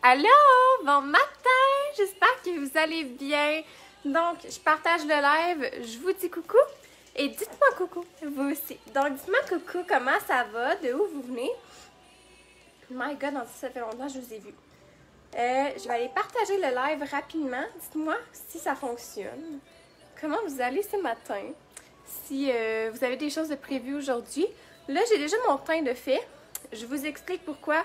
Allô, bon matin, j'espère que vous allez bien. Donc, je partage le live, je vous dis coucou et dites-moi coucou, vous aussi. Donc, dites-moi coucou, comment ça va, de où vous venez? My God, ça fait longtemps que je vous ai vu. Euh, je vais aller partager le live rapidement. Dites-moi si ça fonctionne. Comment vous allez ce matin? Si euh, vous avez des choses de prévues aujourd'hui? Là, j'ai déjà mon teint de fait. Je vous explique pourquoi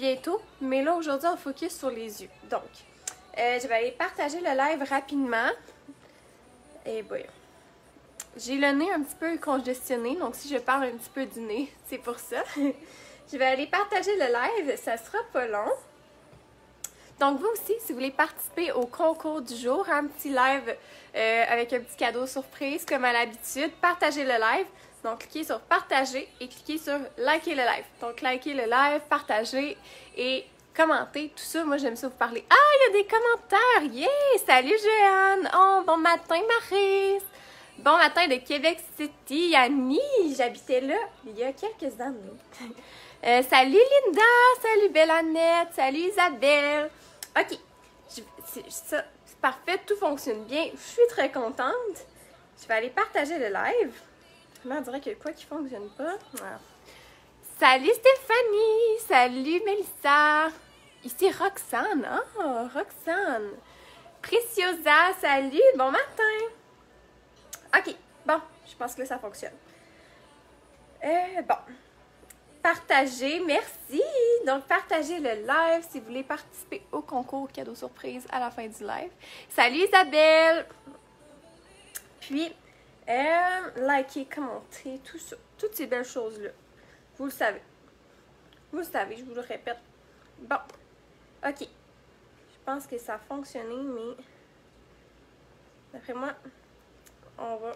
bientôt. Mais là, aujourd'hui, on focus sur les yeux. Donc, euh, je vais aller partager le live rapidement. Et boy. J'ai le nez un petit peu congestionné, donc si je parle un petit peu du nez, c'est pour ça. je vais aller partager le live, ça sera pas long. Donc, vous aussi, si vous voulez participer au concours du jour, un petit live euh, avec un petit cadeau surprise, comme à l'habitude, partagez le live. Donc, cliquez sur partager et cliquez sur liker le live. Donc, liker le live, partager et commenter. Tout ça, moi, j'aime ça vous parler. Ah, il y a des commentaires! Yeah! Salut, Jeanne! Oh, bon matin, Maris! Bon matin de Québec City, Annie! J'habitais là il y a quelques années. Euh, salut, Linda! Salut, Belle Annette! Salut, Isabelle! OK. C'est parfait, tout fonctionne bien. Je suis très contente. Je vais aller partager le live. On dirait que quoi qui fonctionne pas. Salut Stéphanie! Salut Melissa! Ici Roxane. Oh, Roxane! Preciosa, salut! Bon matin! OK, bon, je pense que ça fonctionne. Euh, bon. Partagez, merci! Donc, partagez le live si vous voulez participer au concours cadeau surprise à la fin du live. Salut Isabelle! Puis, euh, likez, commentez, tout ça. Toutes ces belles choses-là. Vous le savez. Vous le savez, je vous le répète. Bon. OK. Je pense que ça a fonctionné, mais... D'après moi, on va...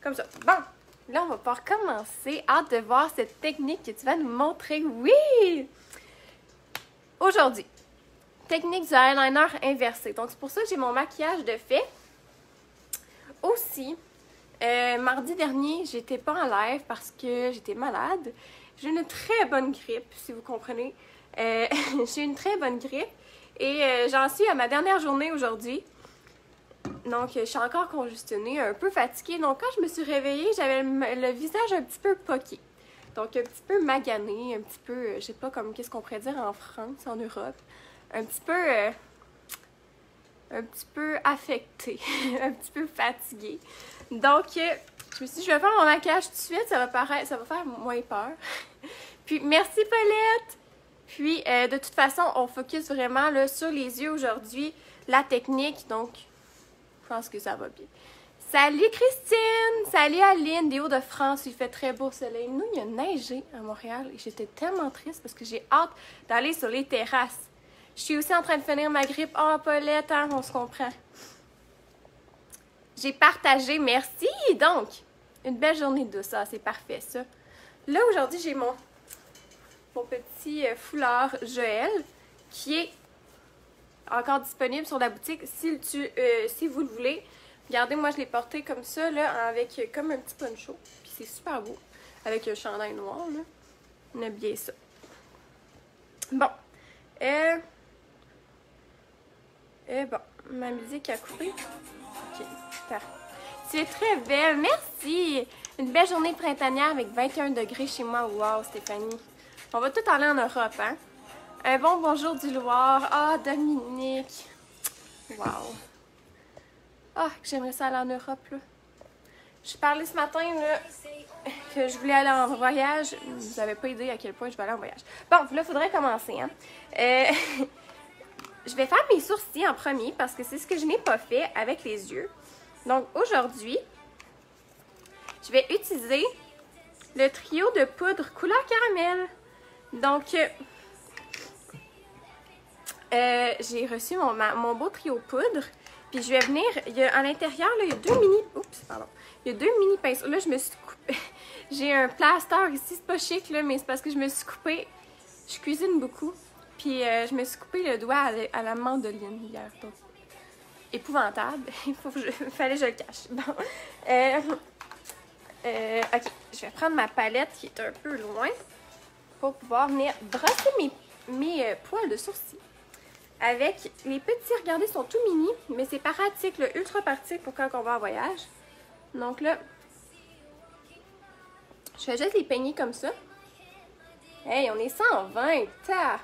Comme ça. Bon. Là, on va pouvoir commencer. Hâte de voir cette technique que tu vas nous montrer. Oui! Aujourd'hui, technique du eyeliner inversé. Donc, c'est pour ça que j'ai mon maquillage de fait. Aussi, euh, mardi dernier, j'étais pas en live parce que j'étais malade. J'ai une très bonne grippe, si vous comprenez. Euh, j'ai une très bonne grippe et euh, j'en suis à ma dernière journée aujourd'hui. Donc, je suis encore congestionnée, un peu fatiguée. Donc, quand je me suis réveillée, j'avais le, visage un petit peu poqué. Donc, un petit peu magané, un petit peu, je sais pas comme qu'est-ce qu'on pourrait dire en France, en Europe. Un petit peu, un petit peu affectée, un petit peu fatiguée. Donc, je me suis dit, je vais faire mon maquillage tout de suite, ça va paraître, ça va faire moins peur. Puis, merci Paulette! Puis, euh, de toute façon, on focus vraiment là, sur les yeux aujourd'hui, la technique, donc je pense que ça va bien. Salut Christine! Salut Aline, des Hauts-de-France, il fait très beau soleil. Nous, il y a neigé à Montréal et j'étais tellement triste parce que j'ai hâte d'aller sur les terrasses. Je suis aussi en train de finir ma grippe. Oh, Paulette, hein, on se comprend. J'ai partagé, merci! Donc, une belle journée de ça, c'est parfait ça. Là, aujourd'hui, j'ai mon, mon petit euh, foulard Joël qui est encore disponible sur la boutique si, tu, euh, si vous le voulez. Regardez, moi, je l'ai porté comme ça, là, avec euh, comme un petit poncho. Puis c'est super beau, avec un chandail noir, là. On a bien ça. Bon. Euh... Et bon, ma musique a coupé. Ok. Es très belle. Merci. Une belle journée printanière avec 21 degrés chez moi. Wow, Stéphanie. On va tout aller en Europe, hein? Un bon bonjour du Loir. Ah, Dominique. Wow. Ah, j'aimerais ça aller en Europe, là. Je parlais ce matin, là, que je voulais aller en voyage. Vous n'avez pas idée à quel point je vais aller en voyage. Bon, là, il faudrait commencer, hein? Euh, je vais faire mes sourcils en premier parce que c'est ce que je n'ai pas fait avec les yeux. Donc aujourd'hui, je vais utiliser le trio de poudre couleur caramel. Donc, euh, j'ai reçu mon, mon, beau trio poudre. Puis je vais venir, il y a, à l'intérieur, il y a deux mini, oups, pardon, il y a deux mini pinceaux. Là, je me suis coupé, j'ai un plaster ici, c'est pas chic, là, mais c'est parce que je me suis coupé, je cuisine beaucoup. Puis euh, je me suis coupé le doigt à, à la mandoline hier. Donc, épouvantable. Il faut je, fallait que je le cache. Bon. Euh, euh, ok, je vais prendre ma palette qui est un peu loin pour pouvoir venir brosser mes, mes euh, poils de sourcils. Avec les petits, regardez, ils sont tout mini, mais c'est pratique, le ultra pratique pour quand on va en voyage. Donc là, je vais juste les peigner comme ça. Hey, on est 120! Ta!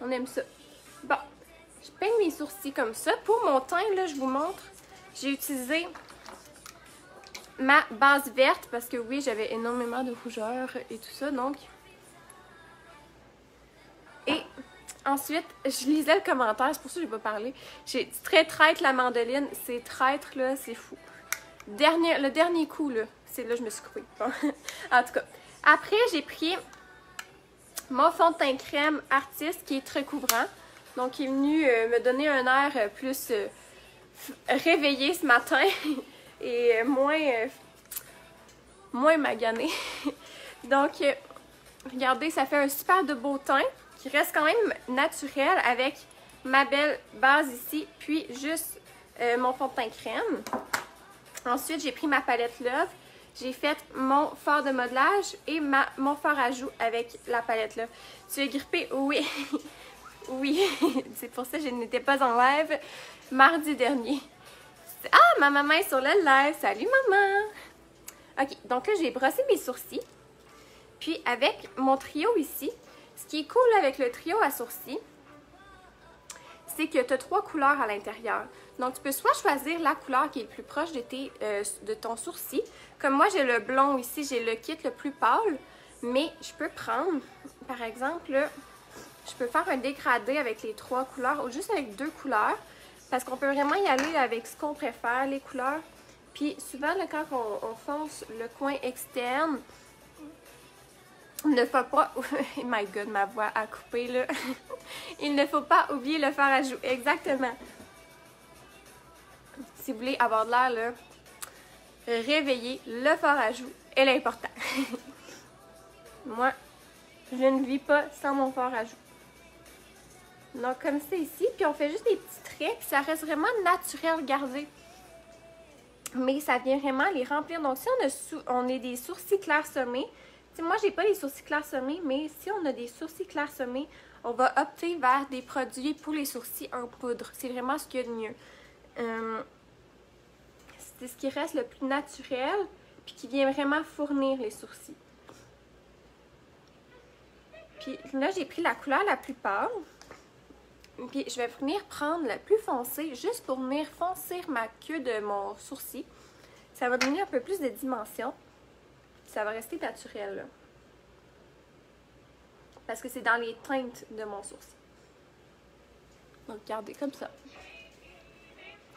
On aime ça. Bon, je peigne mes sourcils comme ça. Pour mon teint, là, je vous montre, j'ai utilisé ma base verte parce que oui, j'avais énormément de rougeur et tout ça, donc. Et ensuite, je lisais le commentaire, c'est pour ça que je n'ai pas parlé. J'ai dit très traître la mandoline, c'est traître là, c'est fou. Dernier, le dernier coup là, c'est là je me suis coupée. en tout cas, après j'ai pris mon fond de teint crème artiste qui est très couvrant. Donc, il est venu euh, me donner un air euh, plus euh, réveillé ce matin et moins, moins magané. Donc, regardez, ça fait un super de beau teint qui reste quand même naturel avec ma belle base ici, puis juste mon fond de teint crème. Ensuite, j'ai pris ma palette Love. J'ai fait mon fard de modelage et ma, mon fard à joues avec la palette Love. Tu es grippé? Oui. Oui, c'est pour ça que je n'étais pas en live mardi dernier. Ah, ma maman est sur le live. Salut, maman! OK, donc là, j'ai brossé mes sourcils. Puis, avec mon trio ici, ce qui est cool avec le trio à sourcils, c'est que tu as trois couleurs à l'intérieur. Donc, tu peux soit choisir la couleur qui est le plus proche de, tes, euh, de ton sourcil. Comme moi, j'ai le blond ici, j'ai le kit le plus pâle. Mais je peux prendre, par exemple, je peux faire un dégradé avec les trois couleurs ou juste avec deux couleurs. Parce qu'on peut vraiment y aller avec ce qu'on préfère, les couleurs. Puis souvent, quand on, fonce le coin externe, il ne faut pas... oh my god, ma voix a coupé là. il ne faut pas oublier le fer à jouer. Exactement. Si vous voulez avoir de l'air là, réveiller le fer à jouer est l'important. Moi, je ne vis pas sans mon fort à jouer. Donc, comme ça ici. Puis on fait juste des petits traits. Puis ça reste vraiment naturel, regardez. Mais ça vient vraiment les remplir. Donc, si on a, on a des sourcils clairsemés, moi, j'ai pas les sourcils clairsemés, mais si on a des sourcils clairsemés, on va opter vers des produits pour les sourcils en poudre. C'est vraiment ce qu'il y a de mieux. Euh, c'est ce qui reste le plus naturel, puis qui vient vraiment fournir les sourcils. Puis là, j'ai pris la couleur la plus pâle. Puis je vais venir prendre la plus foncée juste pour venir foncer ma queue de mon sourcil. Ça va donner un peu plus de dimension. Ça va rester naturel là. Parce que c'est dans les teintes de mon sourcil. Donc regardez comme ça.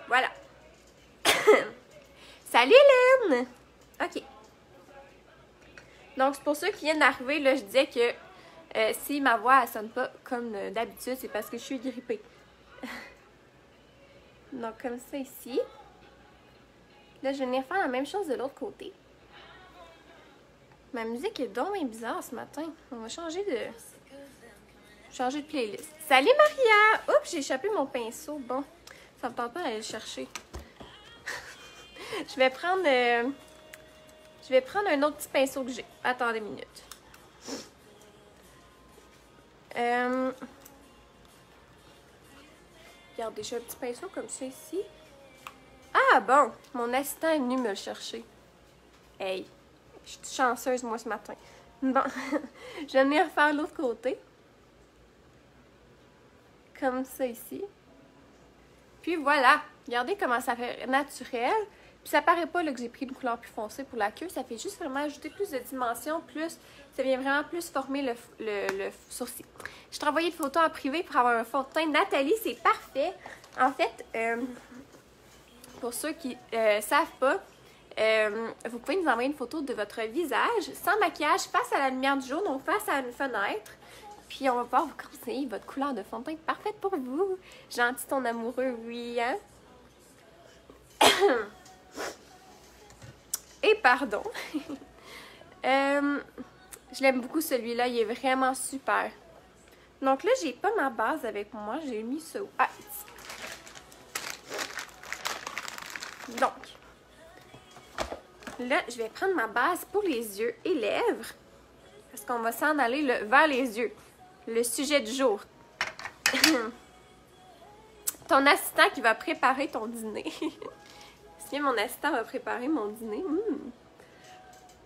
Voilà. Salut Hélène! OK. Donc c'est pour ceux qui viennent d'arriver, là, je disais que euh, si ma voix ne sonne pas comme d'habitude, c'est parce que je suis grippée. Donc, comme ça ici. Là, je vais venir faire la même chose de l'autre côté. Ma musique est donc bizarre ce matin. On va changer de... Changer de playlist. Salut Maria! Oups, j'ai échappé mon pinceau. Bon, ça me tente pas d'aller le chercher. je vais prendre... Euh, je vais prendre un autre petit pinceau que j'ai. Attendez une minute. Euh... Regardez, j'ai un petit pinceau comme ça ici. Ah bon, mon assistant est venu me le chercher. Hey, je suis chanceuse moi ce matin. Bon, je vais venir faire l'autre côté. Comme ça ici. Puis voilà, regardez comment ça fait naturel. Ça paraît pas là, que j'ai pris une couleur plus foncée pour la queue. Ça fait juste vraiment ajouter plus de dimension, plus ça vient vraiment plus former le, le, sourcil. Je t'ai envoyé une photo en privé pour avoir un fond de teint. Nathalie, c'est parfait. En fait, euh, pour ceux qui euh, savent pas, euh, vous pouvez nous envoyer une photo de votre visage sans maquillage face à la lumière du jour, donc face à une fenêtre. Puis on va pouvoir vous conseiller votre couleur de fond de teint parfaite pour vous. Gentil ton amoureux, oui, hein? Et pardon. Je l'aime beaucoup celui-là, il est vraiment super. Donc là, j'ai pas ma base avec moi, j'ai mis ça? Ah. Donc, là, je vais prendre ma base pour les yeux et lèvres. Parce qu'on va s'en aller le- vers les yeux. Le sujet du jour. ton assistant qui va préparer ton dîner. si mon assistant va préparer mon dîner. hmm.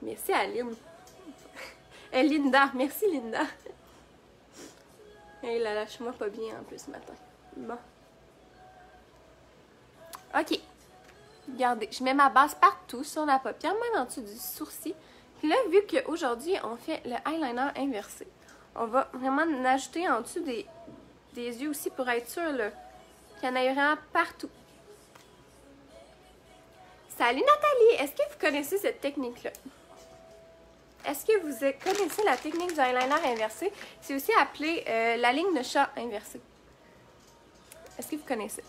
Merci Aline. Euh, Linda, merci Linda. Et là, lâche-moi pas bien en plus ce matin. Bon. Ok. Regardez, je mets ma base partout sur la paupière, même en dessous du sourcil. Puis là, vu qu'aujourd'hui, on fait le eyeliner inversé, on va vraiment en ajouter en dessous des, yeux aussi pour être sûr là, qu'il y en ait vraiment partout. Salut Nathalie! Est-ce que vous connaissez cette technique-là? Est-ce que vous connaissez la technique du eyeliner inversé? C'est aussi appelé euh, la ligne de chat inversée. Est-ce que vous connaissez?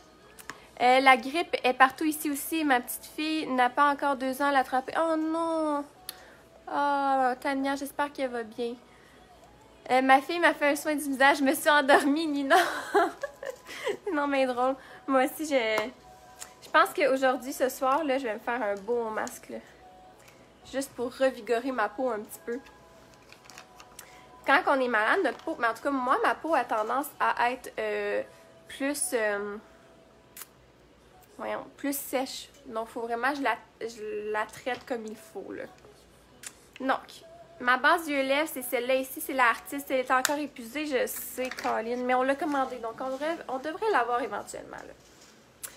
Euh, la grippe est partout ici aussi. Ma petite fille n'a pas encore deux ans à l'attraper. Oh non! Oh, Tania, j'espère qu'elle va bien. Euh, ma fille m'a fait un soin du visage. Je me suis endormie, Nina. non, mais drôle. Moi aussi, je, je pense qu'aujourd'hui, ce soir, là, je vais me faire un beau masque. Juste pour revigorer ma peau un petit peu. Quand on est malade, notre peau, mais en tout cas, moi, ma peau a tendance à être euh, plus. euh, voyons, plus sèche. Donc, faut vraiment que je la, je la traite comme il faut. Là. Donc, ma base yeux-lèvres, c'est celle-là ici. C'est la artiste. Elle est encore épuisée, je sais, Colin. Mais on l'a commandée. Donc, on devrait, on devrait l'avoir éventuellement.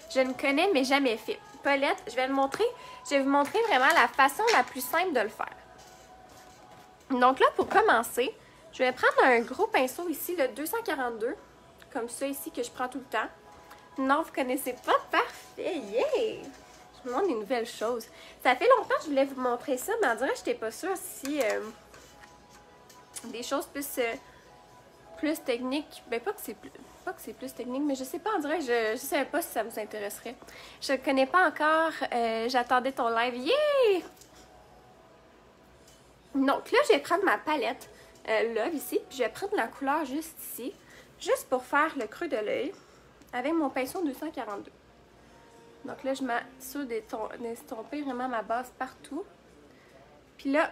Je ne connais, mais jamais fait. Paulette, je vais le montrer. Je vais vous montrer vraiment la façon la plus simple de le faire. Donc là, pour commencer, je vais prendre un gros pinceau ici, le 242, comme ça ici, que je prends tout le temps. Non, vous connaissez pas? Parfait! Yeah! Je vous montre des nouvelles choses. Ça fait longtemps que je voulais vous montrer ça, mais on dirait que je n'étais pas sûre si euh, des choses plus, plus techniques. Ben, pas que c'est plus, que c'est plus technique, mais je sais pas, on dirait je ne savais pas si ça vous intéresserait. Je connais pas encore. euh, J'attendais ton live. Yeah! Donc là, je vais prendre ma palette euh, Love ici, puis je vais prendre la couleur juste ici, juste pour faire le creux de l'œil avec mon pinceau 242. Donc là, je m'assure d'estomper vraiment ma base partout. Puis là,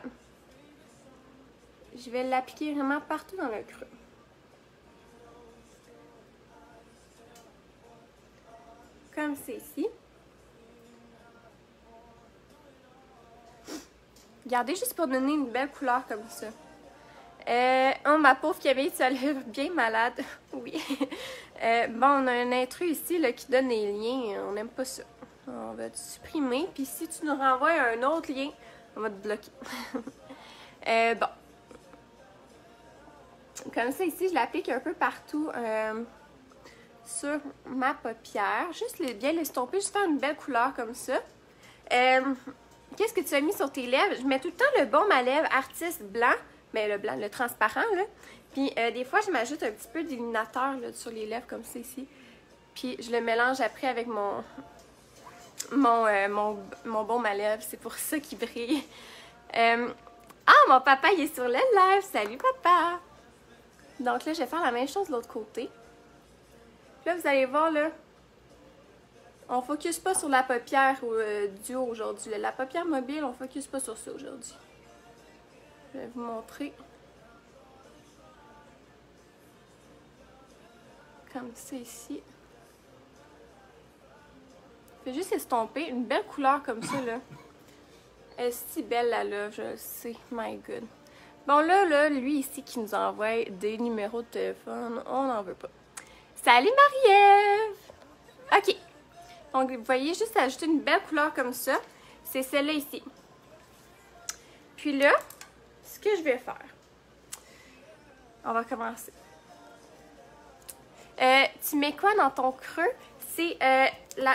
je vais l'appliquer vraiment partout dans le creux. Comme c'est ici. Regardez juste pour donner une belle couleur comme ça. Euh, oh, ma pauvre Camille, tu as l'air bien malade. oui. Euh, bon, on a un intrus ici là, qui donne les liens. On n'aime pas ça. On va te supprimer. Puis si tu nous renvoies un autre lien, on va te bloquer. euh, bon. Comme ça, ici, je l'applique un peu partout sur ma paupière. Juste bien l'estomper, juste faire une belle couleur comme ça. Euh, Qu'est-ce que tu as mis sur tes lèvres? Je mets tout le temps le baume à lèvres artiste blanc. Mais le blanc, le transparent, là. Puis euh, des fois, je m'ajoute un petit peu d'illuminateur sur les lèvres comme ça ici. Puis je le mélange après avec mon mon, euh, à. C'est pour ça qu'il brille. Euh, Ah, mon papa, il est sur le live. Salut, papa! Donc là, je vais faire la même chose de l'autre côté. Là, vous allez voir, là, on focus pas sur la paupière euh, du haut aujourd'hui. La paupière mobile, on focus pas sur ça aujourd'hui. Je vais vous montrer. Comme ça ici. Je vais juste estomper une belle couleur comme ça, là. Elle est si belle, la love, je le sais. My God. Bon, là, là, lui ici qui nous envoie des numéros de téléphone, on n'en veut pas. Salut Marie-Ève! OK. Donc, vous voyez, juste ajouter une belle couleur comme ça. C'est celle-là ici. Puis là, ce que je vais faire, on va commencer. Euh, tu mets quoi dans ton creux? C'est euh,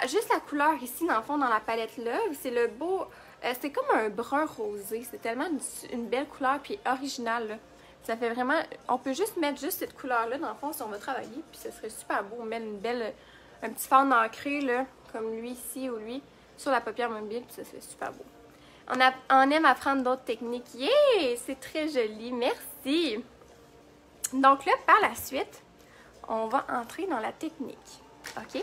juste la couleur ici, dans le fond, dans la palette là. C'est le beau... euh, c'est comme un brun rosé. C'est tellement une, une belle couleur, puis originale. là. Ça fait vraiment... On peut juste mettre juste cette couleur-là, dans le fond, si on veut travailler. Puis ce serait super beau. Mettre une belle... Un petit fond ancré, là, comme lui ici ou lui, sur la paupière mobile. Puis ça serait super beau. On, a, on aime apprendre d'autres techniques. Yeah! C'est très joli. Merci! Donc là, par la suite, on va entrer dans la technique. OK?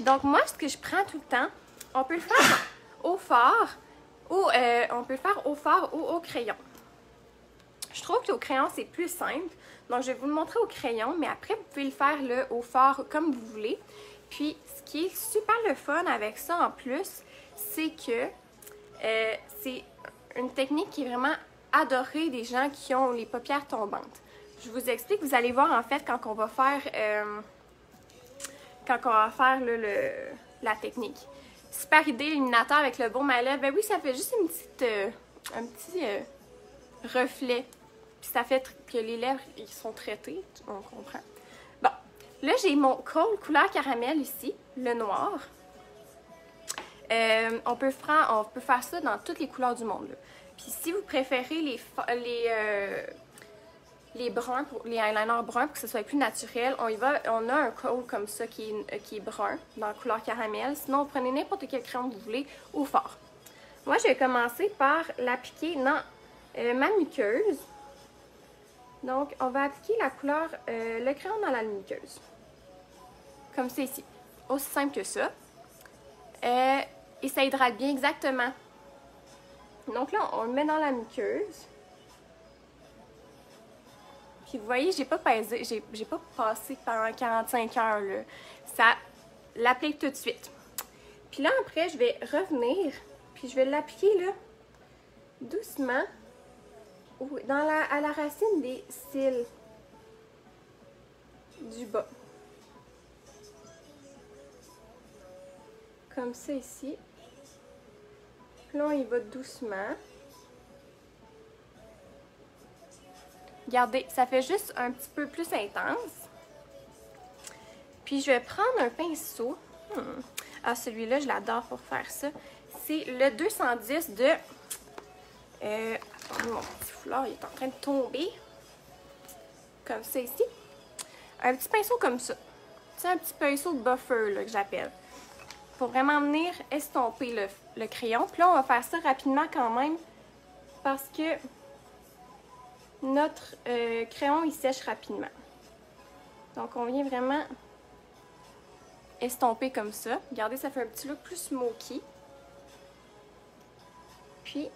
Donc moi, ce que je prends tout le temps, on peut le faire au fard ou euh, on peut le faire au fard ou au crayon. Je trouve qu'au crayon, c'est plus simple. Donc, je vais vous le montrer au crayon, mais après, vous pouvez le faire au fard comme vous voulez. Puis, ce qui est super le fun avec ça en plus, c'est que euh, c'est une technique qui est vraiment adorée des gens qui ont les paupières tombantes. Je vous explique, vous allez voir en fait quand on va faire, euh, quand on va faire le, la technique. Super idée, illuminateur avec le bon à Ben oui, ça fait juste une petite, euh, un petit reflet. Puis ça fait que les lèvres, ils sont traités, on comprend. Bon, là j'ai mon col couleur caramel ici, le noir. Euh, on, peut faire, ça dans toutes les couleurs du monde. Puis si vous préférez les, euh, bruns, pour, les eyeliners bruns pour que ce soit plus naturel, on, y va, on a un col comme ça qui est, brun, dans la couleur caramel. Sinon, vous prenez n'importe quel crayon que vous voulez ou fort. Moi, je vais commencer par l'appliquer dans euh, ma muqueuse. Donc, on va appliquer la couleur, le crayon dans la muqueuse. Comme c'est ici. Aussi simple que ça. Euh, et ça hydrate bien exactement. Donc là, on le met dans la muqueuse. Puis vous voyez, j'ai pas pas passé pendant 45 heures là. Ça l'applique tout de suite. Puis là après, je vais revenir, puis je vais l'appliquer là doucement dans la, à la racine des cils du bas. Comme ça ici. Là, il va doucement. Regardez, ça fait juste un petit peu plus intense. Puis je vais prendre un pinceau. Hmm. Ah, celui-là, je l'adore pour faire ça. C'est le 210 de... Euh, mon petit foulard, il est en train de tomber. Comme ça ici. Un petit pinceau comme ça. C'est un petit pinceau de buffer là, que j'appelle pour vraiment venir estomper le, crayon. Puis là, on va faire ça rapidement quand même parce que notre euh, crayon, il sèche rapidement. Donc, on vient vraiment estomper comme ça. Regardez, ça fait un petit look plus smoky. Puis,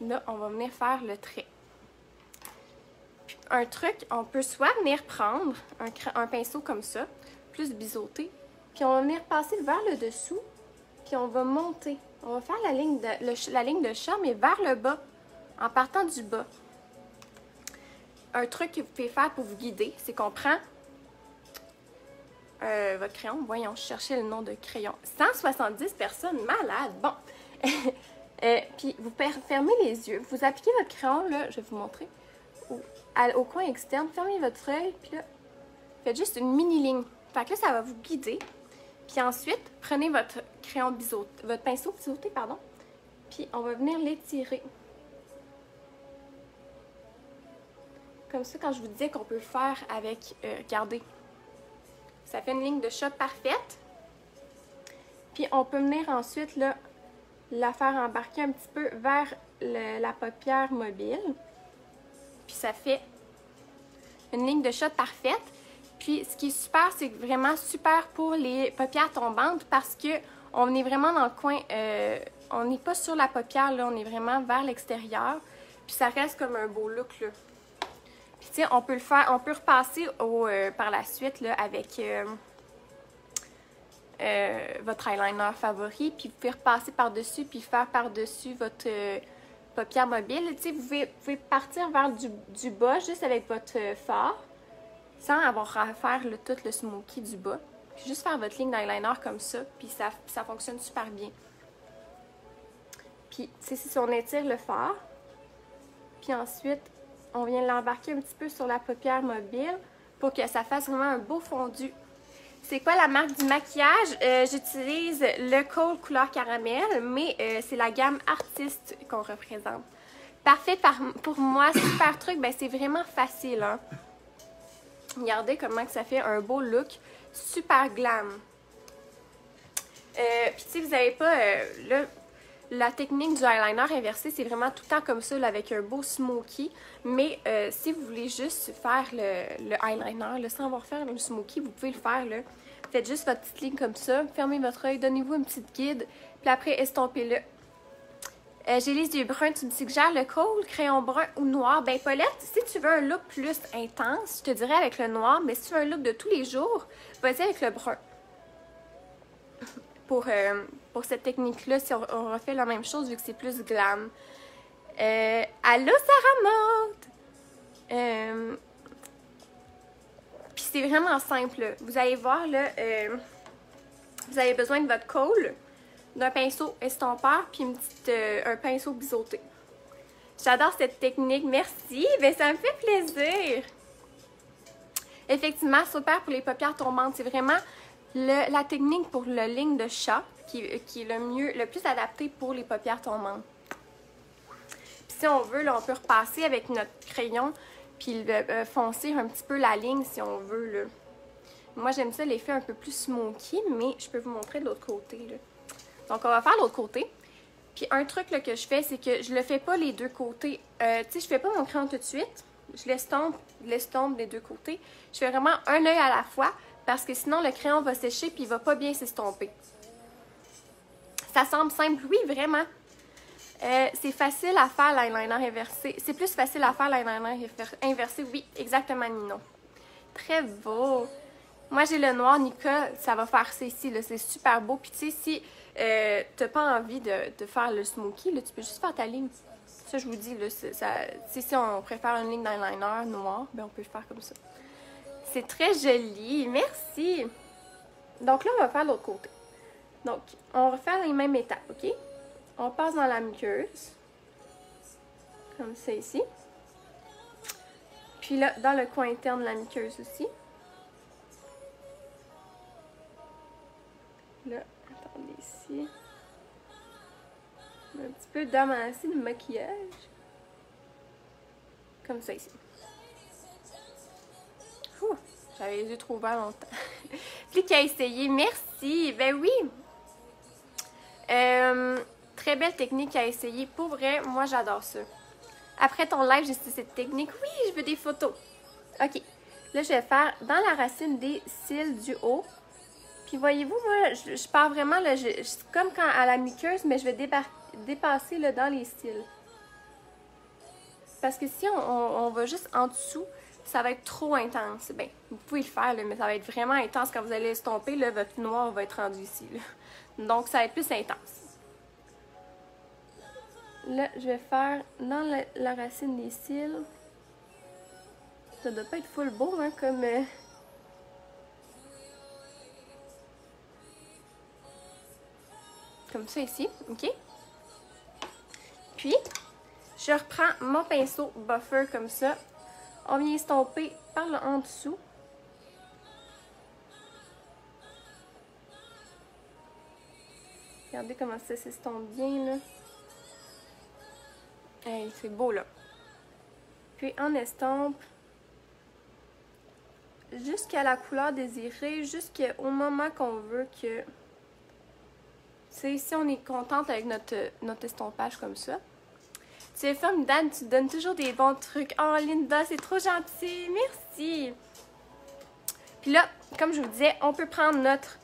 là, on va venir faire le trait. un truc, on peut soit venir prendre un, pinceau comme ça, plus biseauté. Puis on va venir passer vers le dessous, puis on va monter. On va faire la ligne de, la ligne de chat, mais vers le bas, en partant du bas. Un truc que vous pouvez faire pour vous guider, c'est qu'on prend euh, votre crayon. Voyons, chercher le nom de crayon. 170 personnes malades. Bon. Euh, puis vous fermez les yeux. Vous appliquez votre crayon, là, je vais vous montrer, au, coin externe. Fermez votre œil, puis là, faites juste une mini ligne. Fait que là, ça va vous guider. Puis ensuite, prenez votre crayon biseauté, votre pinceau biseauté, pardon. Puis on va venir l'étirer. Comme ça, quand je vous disais qu'on peut le faire avec, euh, regardez, ça fait une ligne de chat parfaite. Puis on peut venir ensuite là, la faire embarquer un petit peu vers la paupière mobile. Puis ça fait une ligne de shot parfaite. Puis ce qui est super, c'est vraiment super pour les paupières tombantes parce que on est vraiment dans le coin, euh, on n'est pas sur la paupière, là, on est vraiment vers l'extérieur. Puis ça reste comme un beau look, là. Puis tu sais, on peut le faire, on peut repasser au, euh, par la suite, là, avec euh, votre eyeliner favori. Puis vous pouvez repasser par-dessus, puis faire par-dessus votre paupière mobile. Tu sais, vous pouvez, partir vers du, bas juste avec votre fard sans avoir à faire le, tout le smoky du bas. juste faire votre ligne d'eyeliner comme ça, puis ça, ça fonctionne super bien. Puis, c'est si on étire le fard, puis ensuite, on vient l'embarquer un petit peu sur la paupière mobile pour que ça fasse vraiment un beau fondu. C'est quoi la marque du maquillage? Euh, j'utilise le Kohl couleur caramel, mais euh, c'est la gamme artiste qu'on représente. Parfait pour moi, super truc, ben c'est vraiment facile. Hein? Regardez comment ça fait un beau look super glam. Euh, Puis si vous n'avez pas la technique du eyeliner inversé, c'est vraiment tout le temps comme ça avec un beau smoky. Mais euh, si vous voulez juste faire le, le eyeliner là, sans avoir faire le smoky, vous pouvez le faire. Là. Faites juste votre petite ligne comme ça, fermez votre œil, donnez-vous une petite guide, puis après estompez-le. Euh, J'ai les yeux bruns, tu me suggères le kohl, crayon brun ou noir? Ben, Paulette, si tu veux un look plus intense, je te dirais avec le noir, mais si tu veux un look de tous les jours, vas-y avec le brun. Pour, euh, pour cette technique-là, si on, refait la même chose, vu que c'est plus glam. Euh, allô, Sarah Maud! Euh, Puis c'est vraiment simple. Vous allez voir, là, euh, vous avez besoin de votre colle, d'un pinceau estompeur, puis euh, un pinceau biseauté. J'adore cette technique, merci. Ben, ça me fait plaisir. Effectivement, super pour les paupières tombantes. C'est vraiment le- la technique pour le ligne de chat qui, est le mieux, le plus adapté pour les paupières tombantes. Puis si on veut, là, on peut repasser avec notre crayon puis euh, foncer un petit peu la ligne si on veut. Là. Moi, j'aime ça l'effet un peu plus smoky, mais je peux vous montrer de l'autre côté. Là. Donc, on va faire l'autre côté. Puis un truc là, que je fais, c'est que je le fais pas les deux côtés. Euh, tu sais, je fais pas mon crayon tout de suite. Je je l'estompe des deux côtés. Je fais vraiment un œil à la fois parce que sinon le crayon va sécher puis il va pas bien s'estomper. Ça semble simple, oui, vraiment. Euh, c'est facile à faire l'eyeliner inversé. C'est plus facile à faire l'eyeliner inver- inversé, oui, exactement, Nino. Très beau. Moi, j'ai le noir, Nika, ça va faire ça ici, c'est super beau. Puis tu sais, si euh, t'as pas envie de, de faire le smoky, là, tu peux juste faire ta ligne. Ça, je vous dis, là, ça, si on préfère une ligne d'eyeliner noir, ben on peut le faire comme ça. C'est très joli, merci. Donc là, on va faire l'autre côté. Donc, on faire les mêmes étapes, OK? On passe dans la muqueuse. Comme ça ici. Puis là, dans le coin interne de la muqueuse aussi. Là, attendez ici. Un petit peu d'amassis de maquillage. Comme ça ici. J'avais les yeux trop ouverts longtemps. Plus qu'à essayer. Merci. Ben oui. Euh, très belle technique à essayer. Pour vrai, moi j'adore ça. Après ton live, j'ai cette technique. Oui, je veux des photos. Ok. Là, je vais faire dans la racine des cils du haut. Puis voyez-vous, moi, je, pars vraiment, là, je, je- comme quand à la muqueuse, mais je vais dépasser là, dans les cils. Parce que si on, va juste en dessous, ça va être trop intense. Ben, vous pouvez le faire, mais ça va être vraiment intense quand vous allez estomper. Là, votre noir va être rendu ici. Donc, ça va être plus intense. Là, je vais faire dans la, la racine des cils. Ça doit pas être full beau, hein, comme... euh, Comme ça ici, ok? Puis, je reprends mon pinceau buffer comme ça. On vient estomper par le en dessous. Regardez comment ça s'estompe bien, là. Hey, c'est beau, là. Puis, on estompe jusqu'à la couleur désirée, jusqu'au moment qu'on veut que... Sais, si on est contente avec notre, notre estompage comme ça. Tu es formidable, tu donnes toujours des bons trucs. Oh, Linda, c'est trop gentil. Merci. Puis là, comme je vous disais, on peut prendre notre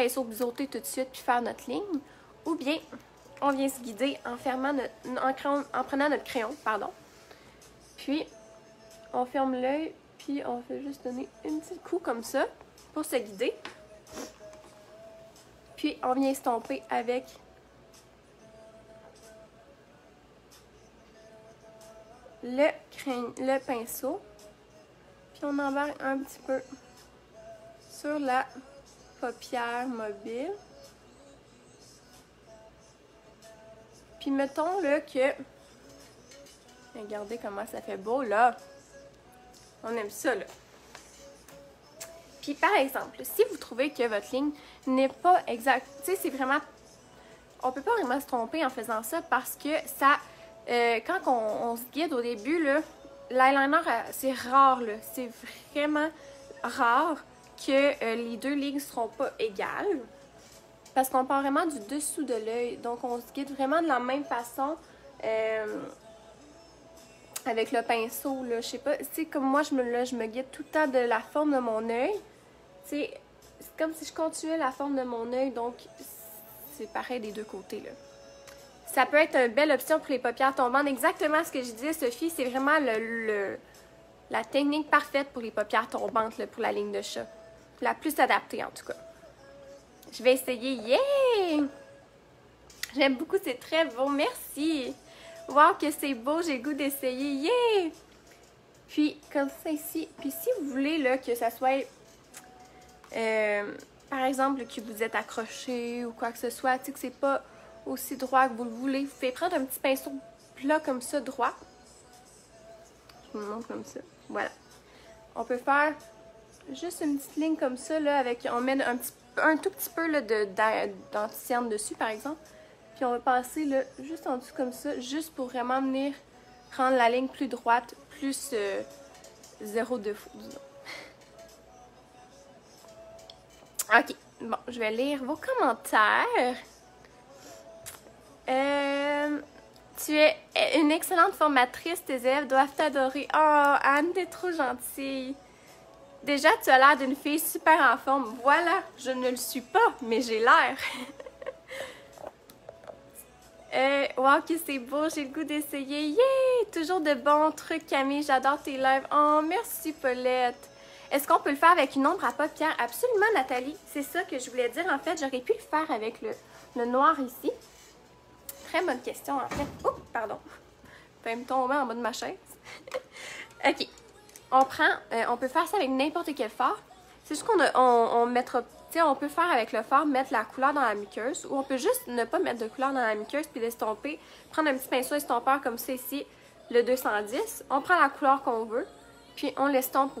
pinceau biseauté tout de suite puis faire notre ligne. Ou bien, on vient se guider en, fermant notre, en, prenant notre crayon. pardon. Puis, on ferme l'œil, puis on fait juste donner un petit coup comme ça pour se guider. Puis, on vient estomper avec le, crayon, le pinceau. Puis on embarque un petit peu sur la paupière mobile. Puis mettons là que... Regardez comment ça fait beau là. On aime ça là. Puis par exemple, si vous trouvez que votre ligne n'est pas exacte, tu sais, c'est vraiment... On peut pas vraiment se tromper en faisant ça parce que ça... euh, quand on, se guide au début, l'eyeliner, euh, c'est rare. C'est vraiment rare que euh, les deux lignes seront pas égales. Parce qu'on part vraiment du dessous de l'œil. Donc, on se guide vraiment de la même façon euh, avec le pinceau. Là. Je sais pas, sais, comme moi, je me, je me guide tout le temps de la forme de mon œil. C'est comme si je continuais la forme de mon œil. Donc, c'est pareil des deux côtés. Là. Ça peut être une belle option pour les paupières tombantes. Exactement ce que je disais, Sophie, c'est vraiment la technique parfaite pour les paupières tombantes, pour la ligne de chat. La plus adaptée, en tout cas. Je vais essayer. Yeah! J'aime beaucoup, c'est très beau. Merci! Wow, que c'est beau, j'ai le goût d'essayer. Yeah! Puis, comme ça ici. Puis, si vous voulez là, que ça soit, euh, par exemple, que vous êtes accroché ou quoi que ce soit, tu sais, que c'est pas aussi droit que vous le voulez, vous pouvez prendre un petit pinceau plat comme ça, droit. Je vous montre comme ça. Voilà. On peut faire juste une petite ligne comme ça, là, avec, on met un, petit, un tout petit peu là, de, d'anticerne dessus, par exemple. Puis on va passer juste en dessous comme ça, juste pour vraiment venir rendre la ligne plus droite, plus euh, zéro défaut, Ok, bon, je vais lire vos commentaires. Euh, tu es une excellente formatrice, tes élèves doivent t'adorer. Oh, Anne, t'es trop gentille. Déjà, tu as l'air d'une fille super en forme. Voilà, je ne le suis pas, mais j'ai l'air. Euh, wow, que c'est beau, j'ai le goût d'essayer. Yeah! Toujours de bons trucs, Camille. J'adore tes lèvres. Oh, merci, Paulette. Est-ce qu'on peut le faire avec une ombre à paupières? Absolument, Nathalie. C'est ça que je voulais dire. En fait, j'aurais pu le faire avec le, noir ici. Très bonne question, en fait. Oh, pardon. Je vais me tomber en bas de ma chaise. OK. On prend, euh, on peut faire ça avec n'importe quel fard. C'est juste qu'on on, peut faire avec le fard, mettre la couleur dans la muqueuse, ou on peut juste ne pas mettre de couleur dans la muqueuse puis l'estomper. Prendre un petit pinceau estompeur comme ça ici, le 210. On prend la couleur qu'on veut, puis on l'estompe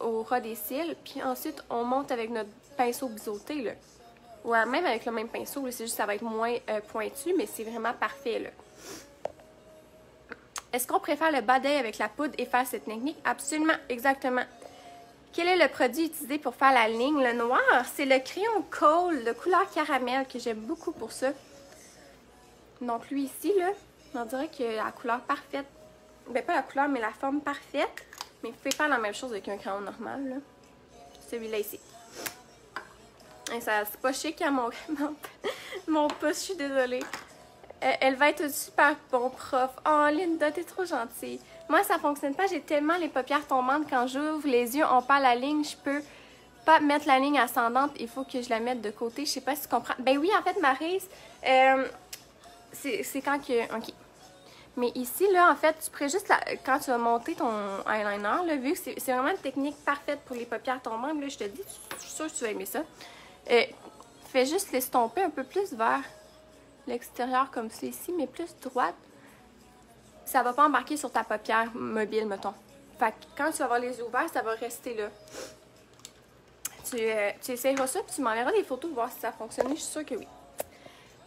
au, au ras des cils, puis ensuite on monte avec notre pinceau biseauté, là. Ou même avec le même pinceau, c'est juste ça va être moins euh, pointu, mais c'est vraiment parfait, là. Est-ce qu'on préfère le bas avec la poudre et faire cette technique? Absolument, exactement. Quel est le produit utilisé pour faire la ligne? Le noir, c'est le crayon Kohl de couleur caramel que j'aime beaucoup pour ça. Donc lui ici, là, on dirait a la couleur parfaite. Ben pas la couleur, mais la forme parfaite. Mais vous pouvez faire la même chose avec un crayon normal, Celui-là ici. Et ça, c'est pas chic à mon, mon, pouce, je suis désolée. Euh, elle va être un super bon prof. Oh, Linda, t'es trop gentille. Moi, ça fonctionne pas. J'ai tellement les paupières tombantes. Quand j'ouvre les yeux, on perd la ligne. Je peux pas mettre la ligne ascendante. Il faut que je la mette de côté. Je sais pas si tu comprends. Ben oui, en fait, Marise, euh, c'est quand que... OK. Mais ici, là, en fait, tu pourrais juste, quand tu vas monter ton eyeliner, là, vu que c'est vraiment une technique parfaite pour les paupières tombantes, là, je te dis, je suis sûre que tu vas aimer ça. Euh, fais juste l'estomper un peu plus vers l'extérieur comme ici, mais plus droite ça va pas embarquer sur ta paupière mobile, mettons. Fait que quand tu vas avoir les yeux ouverts, ça va rester là. Tu, euh, tu essayeras ça, puis tu m'enverras des photos pour voir si ça fonctionne. Je suis sûre que oui.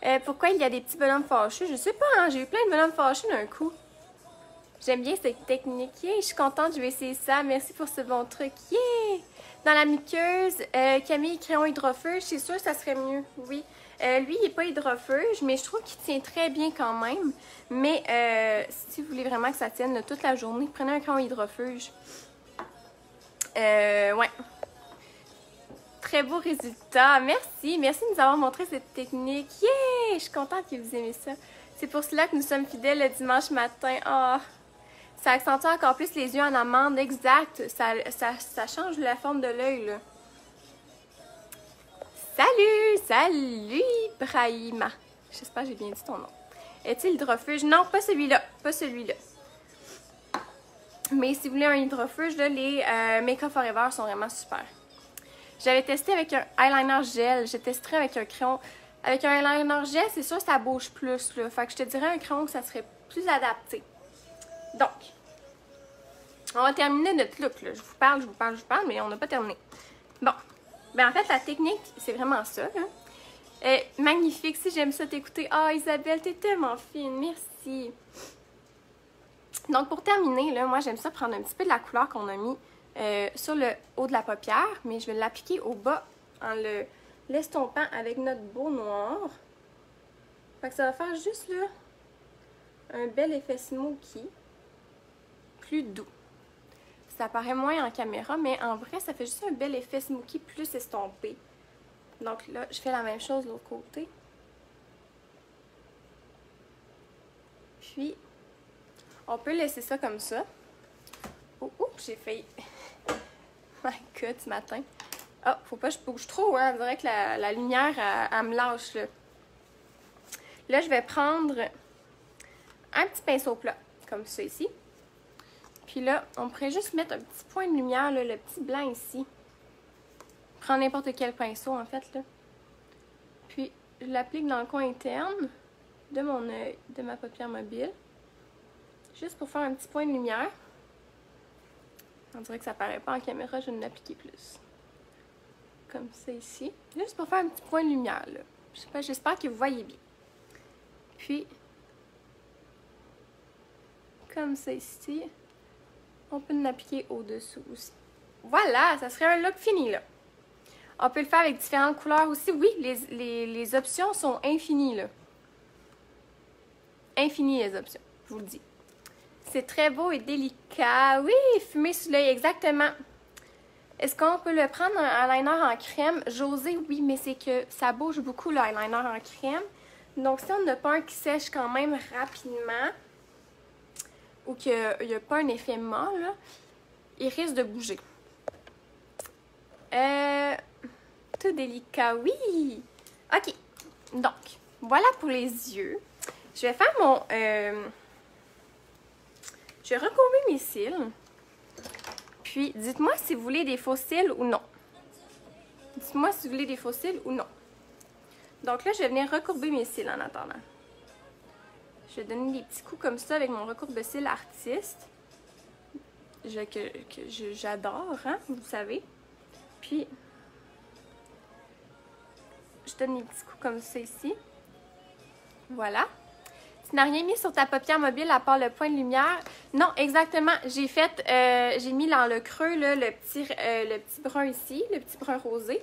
Euh, pourquoi il y a des petits bonhommes fâchés? Je sais pas, hein? j'ai eu plein de bonhommes fâchés d'un coup. J'aime bien cette technique. Yeah, je suis contente, je vais essayer ça. Merci pour ce bon truc. Yeah! Dans la muqueuse, euh, Camille crayon hydrofeu, je suis sûre que ça serait mieux. Oui. Euh, lui, il n'est pas hydrofuge, mais je trouve qu'il tient très bien quand même. Mais euh, si vous voulez vraiment que ça tienne toute la journée, prenez un crayon hydrofuge. Euh, ouais. Très beau résultat. Merci. Merci de nous avoir montré cette technique. Yeah! Je suis contente que vous aimez ça. C'est pour cela que nous sommes fidèles le dimanche matin. Oh! Ça accentue encore plus les yeux en amande. Exact. Ça, ça, ça change la forme de l'œil, là. Salut! Salut, Brahima! J'espère que j'ai bien dit ton nom. Est-il hydrofuge? Non, pas celui-là. Pas celui-là. Mais si vous voulez un hydrofuge, là, les euh, Make-up Forever sont vraiment super. J'avais testé avec un eyeliner gel. J'ai testé avec un crayon. Avec un eyeliner gel, c'est sûr ça bouge plus. Là. Fait que je te dirais un crayon que ça serait plus adapté. Donc, on va terminer notre look. Je vous parle, je vous parle, je vous parle, mais on n'a pas terminé. Bon, ben en fait, la technique, c'est vraiment ça. Hein. magnifique, si j'aime ça t'écouter. Ah, Isabelle, t'es tellement fine, merci. Donc, pour terminer, là, moi, j'aime ça prendre un petit peu de la couleur qu'on a mis euh, sur le haut de la paupière, mais je vais l'appliquer au bas en le l'estompant avec notre beau noir. Fait que ça va faire juste là un bel effet smoky, plus doux. Ça paraît moins en caméra, mais en vrai, ça fait juste un bel effet smoky plus estompé. Donc là, je fais la même chose de l'autre côté. Puis, on peut laisser ça comme ça. Oh, oups, j'ai failli. My God, ce matin. Oh, faut pas que je bouge trop, hein. On dirait que la, lumière, elle, me lâche, là. Là, je vais prendre un petit pinceau plat, comme ça ici. Puis là, on pourrait juste mettre un petit point de lumière, là, le petit blanc ici. Prendre n'importe quel pinceau, en fait, là. Puis, je l'applique dans le coin interne de mon œil, de ma paupière mobile. Juste pour faire un petit point de lumière. On dirait que ça paraît pas en caméra, je vais l'appliquer plus. Comme ça ici. Juste pour faire un petit point de lumière, là. J'espère que vous voyez bien. Puis, comme ça ici, on peut l'appliquer au-dessous aussi. Voilà, ça serait un look fini, là. On peut le faire avec différentes couleurs aussi. Oui, les, options sont infinies, là. Infinies, les options, je vous le dis. C'est très beau et délicat. Oui, fumé sous l'œil, exactement. Est-ce qu'on peut le prendre un eyeliner en crème? J'osais, oui, mais c'est que ça bouge beaucoup le eyeliner en crème. Donc, si on n'a pas un qui sèche quand même rapidement, ou qu'il n'y a pas un effet mâle, il risque de bouger. Euh, tout délicat, oui! OK. Donc, voilà pour les yeux. Je vais faire mon... Euh, je vais recourber mes cils. Puis, dites-moi si vous voulez des faux cils ou non. Dites-moi si vous voulez des faux cils ou non. Donc là, je vais venir recourber mes cils en attendant. Je vais donner des petits coups comme ça avec mon recourbe-cils artiste. que, j'adore, hein, vous savez. Puis, je donne des petits coups comme ça ici. Voilà. Tu n'as rien mis sur ta paupière mobile à part le point de lumière. Non, exactement. J'ai fait, euh, j'ai mis dans le creux le, petit, euh, le petit brun ici, le petit brun rosé.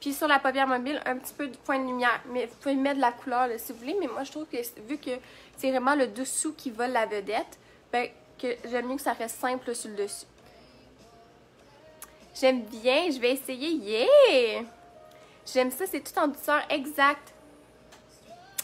Puis sur la paupière mobile, un petit peu de point de lumière. Mais vous pouvez mettre de la couleur si vous voulez. Mais moi, je trouve que vu que c'est vraiment le dessous qui vole la vedette, ben, j'aime mieux que ça reste simple sur le dessus. J'aime bien. Je vais essayer. Yeah! J'aime ça. C'est tout en douceur exact.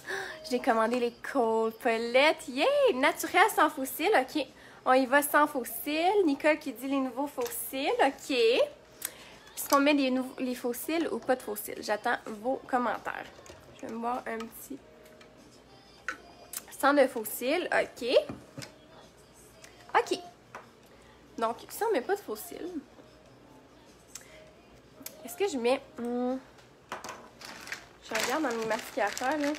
J'ai commandé les cold palettes. Yay! Naturel sans fossiles. OK. On y va sans fossiles. Nicole qui dit les nouveaux fossiles. OK. Est-ce qu'on met les, les fossiles ou pas de fossiles? J'attends vos commentaires. Je vais me voir un petit... Sans de fossiles. OK. OK. Donc, si on met pas de fossiles, est-ce que je mets... Hmm, je regarde dans mes mascaras, là.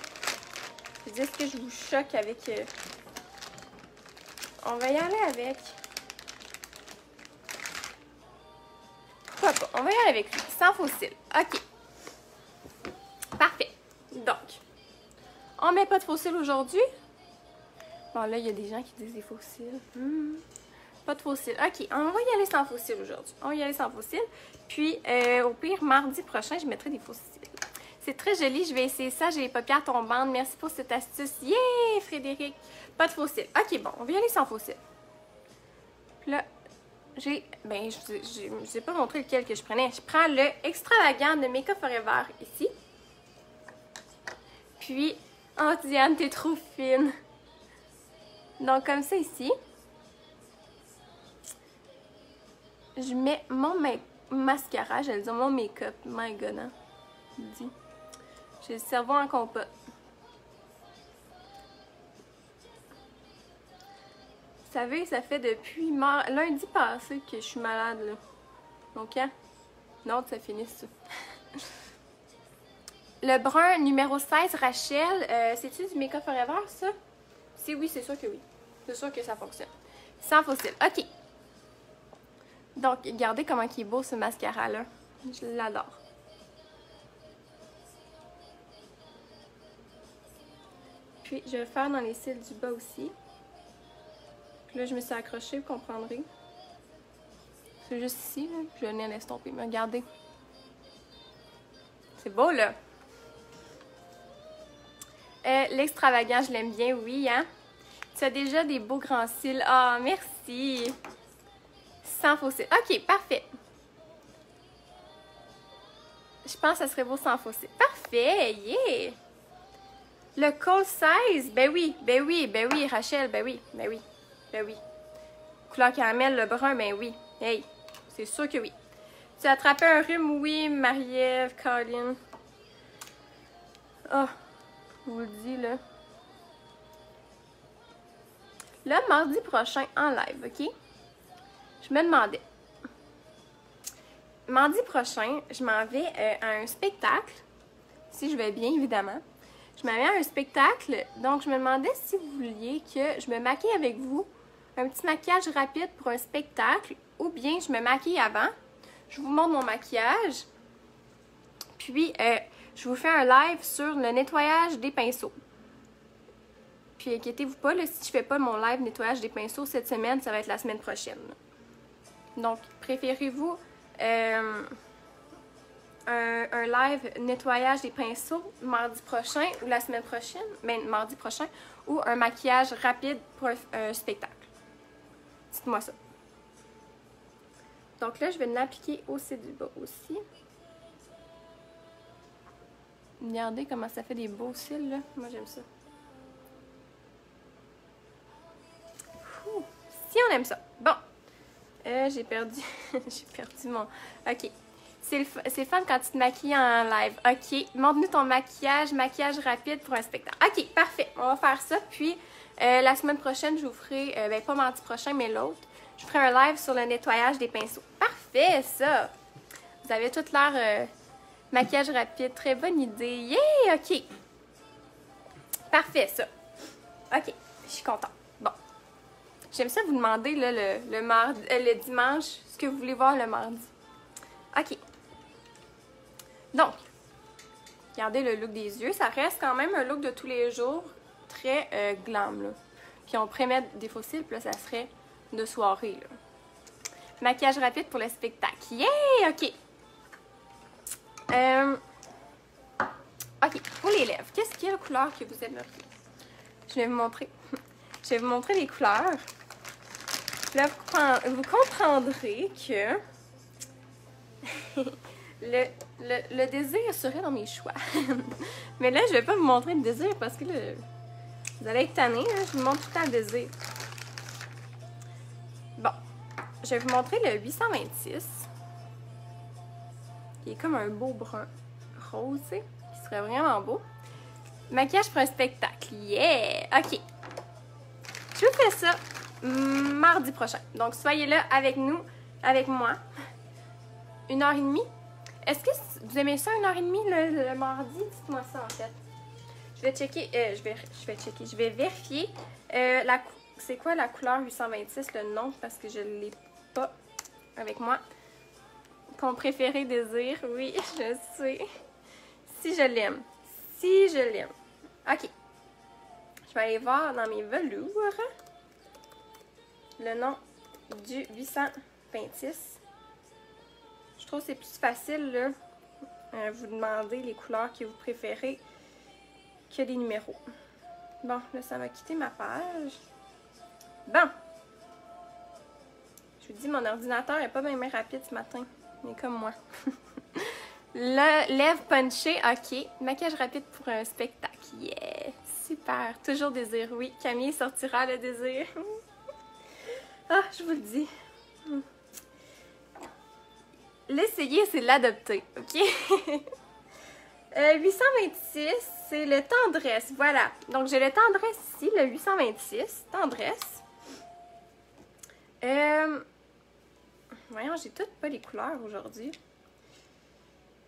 Je dis, est-ce que je vous choque avec... Euh, on va y aller avec... Pas? On va y aller avec lui, sans fossile. OK. Parfait. Donc, on met pas de fossiles aujourd'hui. Bon, là, il y a des gens qui disent des fossiles. Hmm. Pas de fossiles. OK, on va y aller sans fossiles aujourd'hui. On va y aller sans fossiles. Puis, euh, au pire, mardi prochain, je mettrai des fossiles. C'est très joli. Je vais essayer ça. J'ai les paupières tombantes. Merci pour cette astuce. Yeah, Frédéric. Pas de fossiles. OK, bon. On va y aller sans fossiles. là, j'ai... Ben, je ne vous ai pas montré lequel que je prenais. Je prends le extravagant de Makeup Forever ici. Puis, oh Diane, t'es trop fine. Donc, comme ça ici. Je mets mon mascara. J'allais dire mon make-up. My God, hein. J'ai le cerveau en compote. Vous savez, ça fait depuis lundi passé que je suis malade, là. Donc, hein? Non, ça finit ça. le brun numéro 16, Rachel, euh, c'est-tu du Make-up Forever, ça? Si oui, c'est sûr que oui. C'est sûr que ça fonctionne. Sans fossile. OK. Donc, regardez comment il est beau, ce mascara-là. Je l'adore. je vais faire dans les cils du bas aussi. là, je me suis accrochée, vous comprendrez. C'est juste ici, là. je vais venir l'estomper. Mais regardez. C'est beau, là. Euh, L'extravagant, je l'aime bien, oui, hein? Tu as déjà des beaux grands cils. Ah, merci! Sans faux. OK, parfait. Je pense que ça serait beau sans faux. Parfait! Yeah! Le Cold Size, ben oui, ben oui, ben oui, Rachel, ben oui, ben oui, ben oui. Couleur caramel, le brun, ben oui. Hey, c'est sûr que oui. Tu as attrapé un rhume, oui, Marie-Ève, Colin. Ah, je vous le dis, là. Le mardi prochain en live, OK? Je me demandais. Mardi prochain, je m'en vais euh, à un spectacle. Si je vais bien, évidemment. Je m'en vais à un spectacle. Donc, je me demandais si vous vouliez que je me maquille avec vous. Un petit maquillage rapide pour un spectacle. Ou bien je me maquille avant. Je vous montre mon maquillage. Puis, euh, je vous fais un live sur le nettoyage des pinceaux. Puis inquiétez-vous pas, si je fais pas mon live nettoyage des pinceaux cette semaine, ça va être la semaine prochaine. Donc, préférez-vous euh, un, live nettoyage des pinceaux mardi prochain ou la semaine prochaine, ben, mardi prochain, ou un maquillage rapide pour un, spectacle? Dites-moi ça. Donc là, je vais l'appliquer au du bas aussi. Regardez comment ça fait des beaux cils, là. Moi, j'aime ça. si on aime ça. Bon. Euh, j'ai perdu. j'ai perdu mon. Ok. C'est le fun quand tu te maquilles en live. Ok. Montre-nous ton maquillage, maquillage rapide pour un spectacle. Ok, parfait. On va faire ça. Puis, euh, la semaine prochaine, je vous ferai, euh, ben pas mardi prochain, mais l'autre, je ferai un live sur le nettoyage des pinceaux. Parfait, ça. Vous avez toute l'air maquillage rapide. Très bonne idée. Yeah! Ok. Parfait, ça. Ok. Je suis contente. J'aime ça vous demander le, mardi, euh, le dimanche ce que vous voulez voir le mardi. OK. Donc, regardez le look des yeux. Ça reste quand même un look de tous les jours très euh, glam. Puis on pourrait mettre des fossiles, puis là, ça serait de soirée. Là. Maquillage rapide pour le spectacle. Yeah! OK. Euh, OK, pour les lèvres, qu'est-ce qu'il y a la couleur que vous aimeriez? Je vais vous montrer. Je vais vous montrer les couleurs. Là, vous comprendrez que le, désir serait dans mes choix. Mais là, je vais pas vous montrer le désir parce que vous allez être tanné. Hein. Je vous montre tout le temps le désir. Bon, je vais vous montrer le 826. Qui est comme un beau brun rose, qui serait vraiment beau. Maquillage pour un spectacle. Yeah! OK. Je vous fais ça mardi prochain. Donc, soyez là avec nous, avec moi. Une heure et demie. Est-ce que vous aimez ça, une heure et demie le, mardi? Dites-moi ça, en fait. Je vais checker, euh, je, vais, je vais checker, je vais vérifier. Euh, c'est quoi la couleur 826, le nom, parce que je ne l'ai pas avec moi. Ton préféré désir, oui, je sais. Si je l'aime. Si je l'aime. OK. Je vais aller voir dans mes velours le nom du 826. Je trouve que c'est plus facile, là, à vous demander les couleurs que vous préférez que des numéros. Bon, là, ça va quitter ma page. Bon! Je vous dis, mon ordinateur n'est pas bien, rapide ce matin. Mais comme moi. Le lève punché, ok. Maquillage rapide pour un spectacle. Yeah! Super! Toujours désir, oui. Camille sortira le désir. Ah, je vous le dis. L'essayer, c'est l'adopter, OK? 826, euh, c'est le tendresse. Voilà. Donc, j'ai le tendresse ici, le 826. Tendresse. Euh... Voyons, j'ai toutes pas les couleurs aujourd'hui.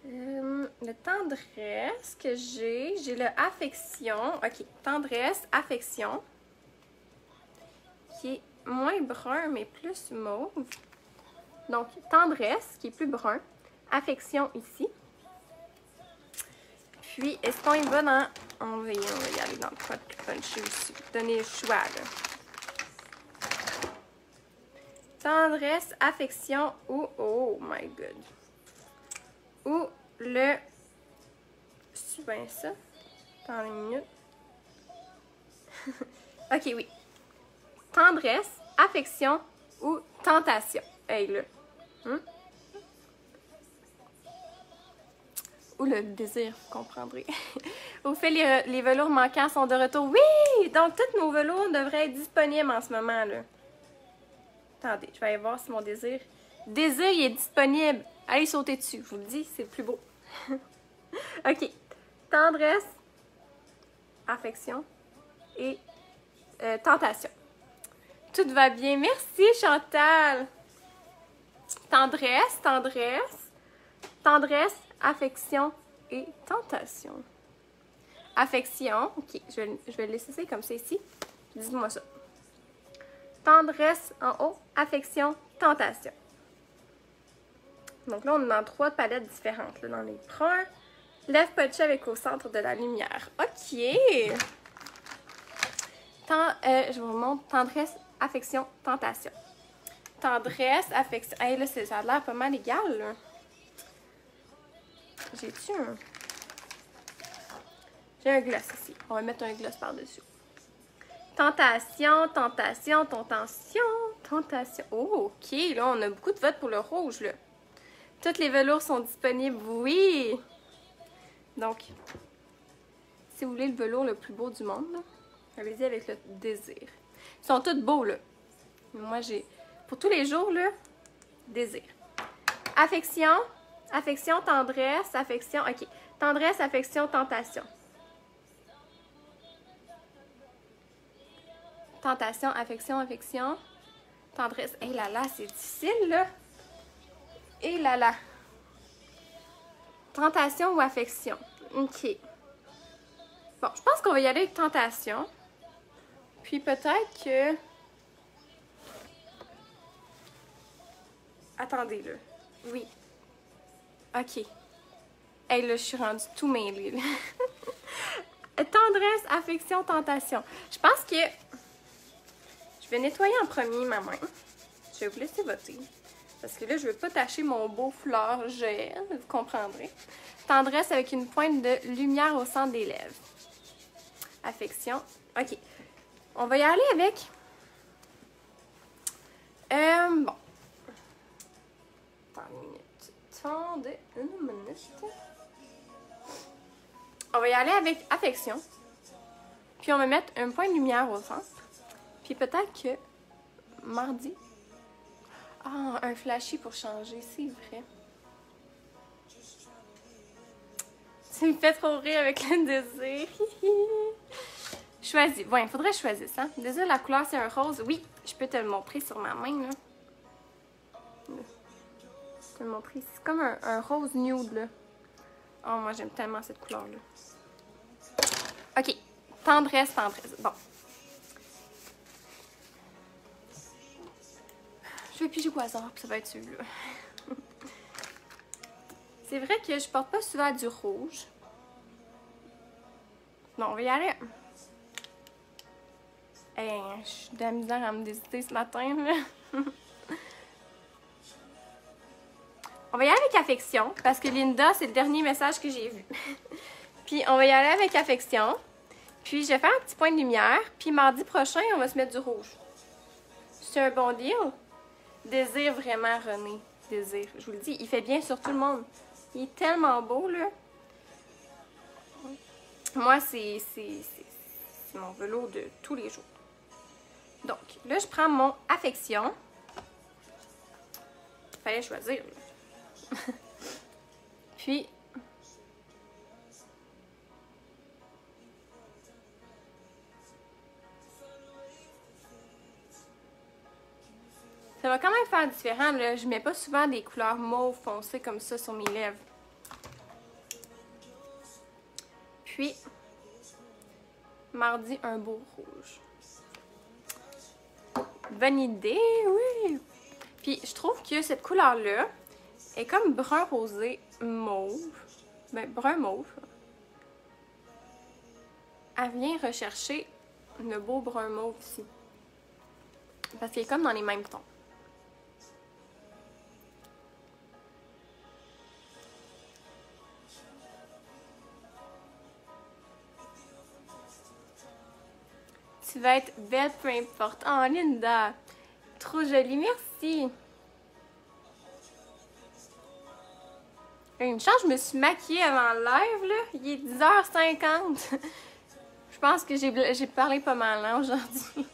Euh, le tendresse que j'ai, j'ai le affection. OK, tendresse, affection. Qui est moins brun, mais plus mauve. Donc, tendresse, qui est plus brun. Affection ici. Puis, est-ce qu'on y va dans... On va y, aller dans le pot puncher aussi. Donner le choix, là. Tendresse, affection ou... Oh my god. Ou le... C'est ça. Attends une minute. ok, oui tendresse, affection ou tentation. Hey, là. Hmm? Ou le désir, vous comprendrez. Au fait, les, les, velours manquants sont de retour. Oui! Donc, tous nos velours devraient être disponibles en ce moment, là. Attendez, je vais aller voir si mon désir... Désir, il est disponible. Allez sauter dessus. Je vous le dis, c'est le plus beau. OK. Tendresse, affection et euh, tentation. Tout va bien. Merci, Chantal. Tendresse, tendresse, tendresse, affection et tentation. Affection, ok, je vais, je vais le laisser comme ça ici. Dites-moi ça. Tendresse en haut, affection, tentation. Donc là, on est dans trois palettes différentes. Là, dans les lève potché avec au centre de la lumière. OK! Euh, je vous montre tendresse, affection, tentation. Tendresse, affection. Hey, là, ça a l'air pas mal égal. J'ai-tu. J'ai un gloss ici. On va mettre un gloss par-dessus. Tentation, tentation, tentation, tentation. Oh, OK. Là, on a beaucoup de votes pour le rouge, là. Toutes les velours sont disponibles, oui! Donc, si vous voulez le velours le plus beau du monde, allez-y avec le désir. Ils sont tous beaux, là. Moi, j'ai, pour tous les jours, là, désir. Affection, affection, tendresse, affection, ok. Tendresse, affection, tentation. Tentation, affection, affection, tendresse. Hé là là, c'est difficile, là. Et là là. Tentation ou affection? OK. Bon, je pense qu'on va y aller avec tentation. Puis peut-être que... Attendez, là. Oui. OK. Hey, là, je suis rendue tout mêlée, Tendresse, affection, tentation. Je pense que... Je vais nettoyer en premier ma main. Je vais vous laisser voter. Parce que là, je veux pas tacher mon beau fleur gel, vous comprendrez. Tendresse avec une pointe de lumière au centre des lèvres. Affection. OK. On va y aller avec... Euh, bon. Attends une minute. Attendez une minute. On va y aller avec affection. Puis on va mettre un point de lumière au centre. Puis peut-être que mardi, ah, un flashy pour changer, c'est vrai. Tu me fais trop rire avec le désir. Choisis. Bon, il faudrait choisir ça. Désir, la couleur, c'est un rose. Oui, je peux te le montrer sur ma main, là. Je te le montrer. C'est comme un, rose nude, là. Oh, moi, j'aime tellement cette couleur-là. OK. Tendresse, tendresse. Bon. Vais piger au hasard, puis ça va être celui-là. C'est vrai que je porte pas souvent du rouge. Non, on va y aller. Hey, je suis de à me décider ce matin. on va y aller avec affection, parce que Linda, c'est le dernier message que j'ai vu. puis on va y aller avec affection. Puis je vais faire un petit point de lumière. Puis mardi prochain, on va se mettre du rouge. C'est un bon deal? Désir vraiment, René. Désir. Je vous le dis, il fait bien sur tout le monde. Il est tellement beau, là. Moi, c'est mon velours de tous les jours. Donc, là, je prends mon affection. Fallait choisir. Puis, Ça va quand même faire différent. Là. Je mets pas souvent des couleurs mauve foncées comme ça sur mes lèvres. Puis, mardi, un beau rouge. Bonne idée, oui! Puis, je trouve que cette couleur-là est comme brun rosé mauve. Ben, brun mauve. Elle vient rechercher le beau brun mauve ici. Parce qu'il est comme dans les mêmes tons. Vas être belle peu importe. Oh, Linda, trop jolie, merci. Une chance, je me suis maquillée avant le live, là. Il est 10h50. je pense que j'ai parlé pas mal hein, aujourd'hui.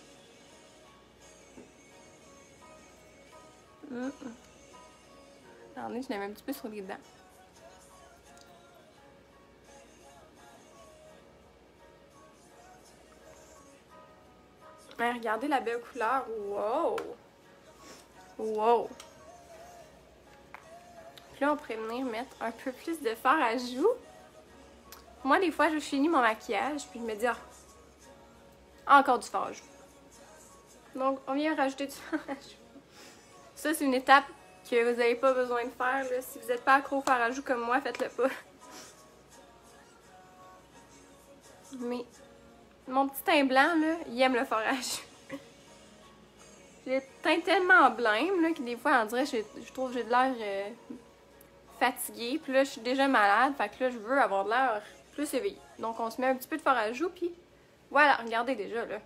Attendez, je l'ai un petit peu sur les dents. Regardez la belle couleur. Wow! Wow! Puis là, on pourrait venir mettre un peu plus de fard à joues. Moi, des fois, je finis mon maquillage, puis je me dis, ah, encore du fard à joues. Donc, on vient rajouter du fard à joues. Ça, c'est une étape que vous n'avez pas besoin de faire. Si vous n'êtes pas accro au fard à joues comme moi, faites-le pas. Mais mon petit teint blanc, là, il aime le joues. J'ai le teint tellement blême là, que des fois, on dirait je, je trouve que j'ai de l'air euh, fatiguée. Puis là, je suis déjà malade. Fait que là, je veux avoir de l'air plus éveillée. Donc, on se met un petit peu de fard à joues. Puis voilà, regardez déjà, là.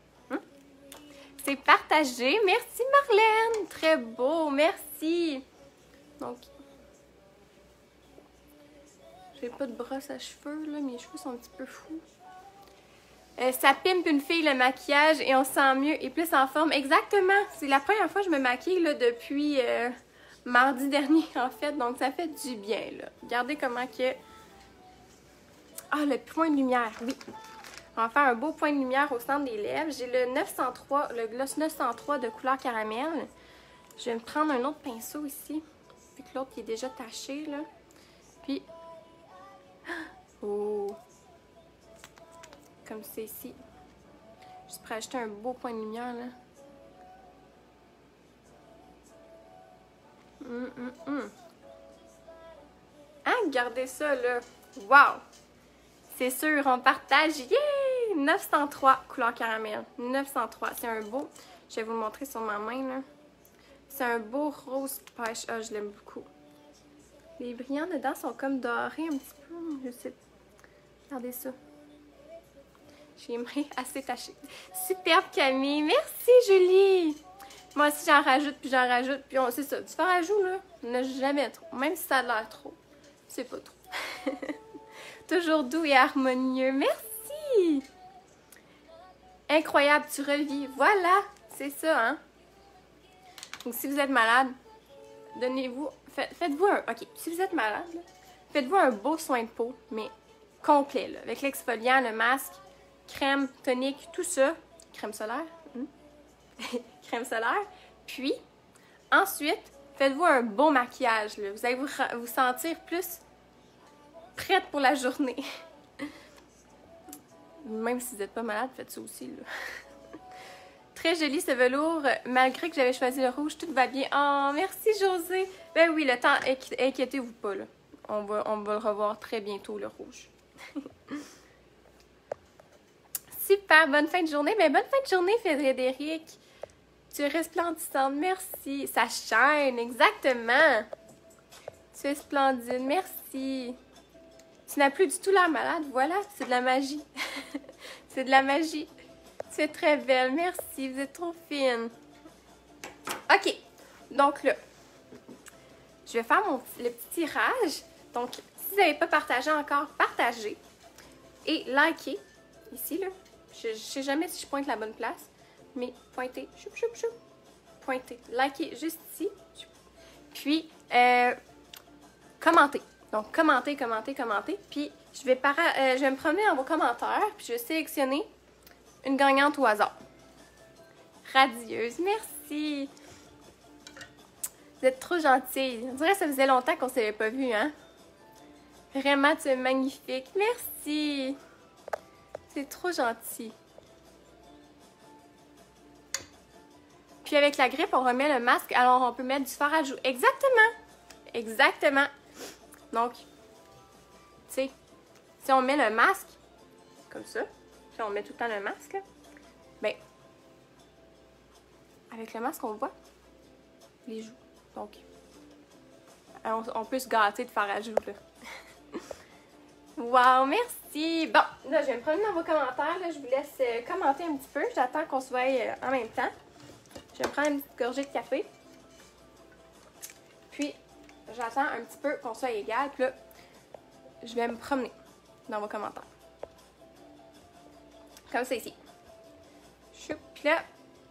C'est partagé. Merci Marlène. Très beau. Merci. Donc, j'ai pas de brosse à cheveux, là. Mes cheveux sont un petit peu fous. Euh, ça pimpe une fille le maquillage et on se sent mieux et plus en forme. Exactement. C'est la première fois que je me maquille là, depuis euh, mardi dernier en fait. Donc ça fait du bien là. Regardez comment que... Ah, le point de lumière, oui. On va faire un beau point de lumière au centre des lèvres. J'ai le 903, le gloss 903 de couleur caramel. Je vais me prendre un autre pinceau ici. Vu que l'autre est déjà taché, là. Puis... Oh! Comme c'est ici. Juste pour ajouter un beau point de lumière, là. Ah, regardez ça, là. Wow! C'est sûr, on partage. Yeah! 903 couleur caramel. 903. C'est un beau. Je vais vous le montrer sur ma main. là. C'est un beau rose pêche. Ah, je l'aime beaucoup. Les brillants dedans sont comme dorés un petit peu. Je sais. Regardez ça. J'aimerais assez taché. Superbe Camille. Merci Julie. Moi aussi j'en rajoute puis j'en rajoute. Puis on sait ça. Du fard à joue là, n'a jamais trop. Même si ça a l'air trop. C'est pas trop. Toujours doux et harmonieux. Merci. Incroyable, tu revis. Voilà, c'est ça, hein? Donc, si vous êtes malade, donnez-vous... Faites-vous un... OK, si vous êtes malade, faites-vous un beau soin de peau, mais complet, là, avec l'exfoliant, le masque, crème, tonique, tout ça. Crème solaire. Hmm? crème solaire. Puis, ensuite, faites-vous un beau maquillage. Vous allez vous, vous sentir plus prête pour la journée. Même si vous n'êtes pas malade, faites ça aussi. Très joli ce velours, malgré que j'avais choisi le rouge, tout va bien. Oh, merci José. Ben oui, le temps, inquiétez-vous pas. On, va, on va le revoir très bientôt, le rouge. Super, bonne fin de journée. Ben, bonne fin de journée, Frédéric. Tu es resplendissante, merci. Ça chaîne, exactement. Tu es splendide, merci. Tu n'as plus du tout l'air malade. Voilà, c'est de la magie. c'est de la magie. Tu es très belle. Merci. Vous êtes trop fine. OK. Donc là, je vais faire mon, le petit tirage. Donc, si vous n'avez pas partagé encore, partagez. Et likez. Ici, là. Je ne sais jamais si je pointe la bonne place. Mais pointez. Choup, choup, choup. Pointez. Likez juste ici. Puis, euh, commentez. Donc, commentez, commentez, commentez. Puis, je vais, euh, je vais me promener dans vos commentaires. Puis, je vais sélectionner une gagnante au hasard. Radieuse, merci. Vous êtes trop gentille. On dirait que ça faisait longtemps qu'on ne s'avait pas vu, hein? Vraiment, tu es magnifique. Merci. C'est trop gentil. Puis avec la grippe, on remet le masque. Alors, on peut mettre du fard à joues. Exactement. Exactement. Donc, tu sais, si on met le masque, comme ça, si on met tout le temps le masque, ben, avec le masque, on voit les joues. Donc, on, peut se gâter de faire à joues, là. Wow, merci! Bon, là, je vais me promener dans vos commentaires. Là, je vous laisse euh, commenter un petit peu. J'attends qu'on se voie euh, en même temps. Je vais prendre une petite gorgée de café. Puis, j'attends un petit peu qu'on soit égal. Puis là, je vais me promener dans vos commentaires. Comme ça ici. Puis là,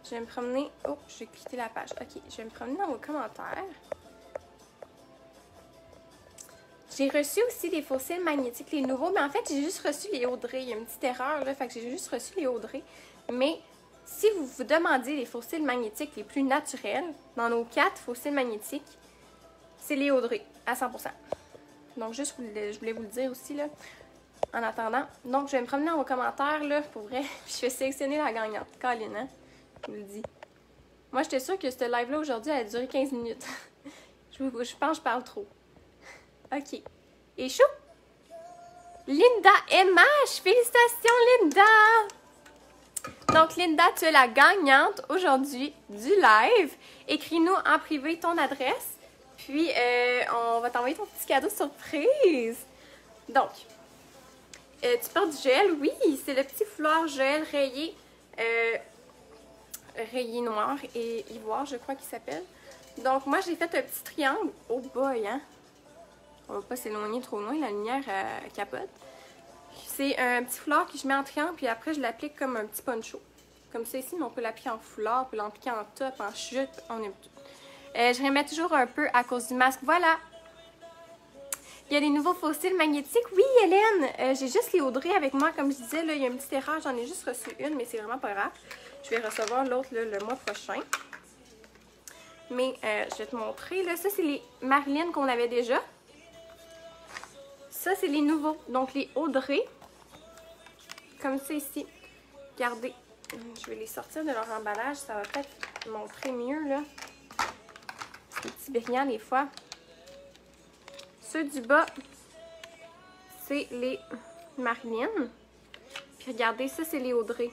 je vais me promener. Oh, je vais quitter la page. Ok, je vais me promener dans vos commentaires. J'ai reçu aussi des fossiles magnétiques, les nouveaux, mais en fait, j'ai juste reçu les Audrey. Il y a une petite erreur, là, fait que j'ai juste reçu les Audrey. Mais si vous vous demandez les fossiles magnétiques les plus naturels, dans nos quatre fossiles magnétiques, c'est les Audrey, à 100%. Donc, juste, je voulais vous le dire aussi, là, en attendant. Donc, je vais me promener dans vos commentaires, là, pour vrai. je vais sélectionner la gagnante. Colin, hein? Je vous le dis. Moi, j'étais sûre que ce live-là, aujourd'hui, allait durer 15 minutes. je, je pense que je parle trop. OK. Et chou! Linda MH! Félicitations, Linda! Donc, Linda, tu es la gagnante aujourd'hui du live. Écris-nous en privé ton adresse. Puis, euh, on va t'envoyer ton petit cadeau surprise. Donc, euh, tu portes du gel? Oui, c'est le petit foulard gel rayé, euh, rayé noir et ivoire, je crois qu'il s'appelle. Donc, moi, j'ai fait un petit triangle. Oh boy, hein? On va pas s'éloigner trop loin, la lumière euh, capote. C'est un petit foulard que je mets en triangle, puis après je l'applique comme un petit poncho. Comme ça ici, mais on peut l'appliquer en foulard, on peut l'appliquer en top, en chute, on est... Euh, je remets toujours un peu à cause du masque. Voilà! Il y a des nouveaux fossiles magnétiques. Oui, Hélène! Euh, j'ai juste les Audrey avec moi. Comme je disais, là, il y a une petite erreur. J'en ai juste reçu une, mais c'est vraiment pas grave. Je vais recevoir l'autre le mois prochain. Mais je vais te montrer. Là, ça, c'est les Marilyn qu'on avait déjà. Ça, c'est les nouveaux. Donc, les Audrey. Comme ça ici. Regardez. Je vais les sortir de leur emballage. Ça va peut-être montrer mieux, là. C'est petits brillants, des fois. Ceux du bas, c'est les Marilyn. Puis regardez, ça, c'est les Audrey.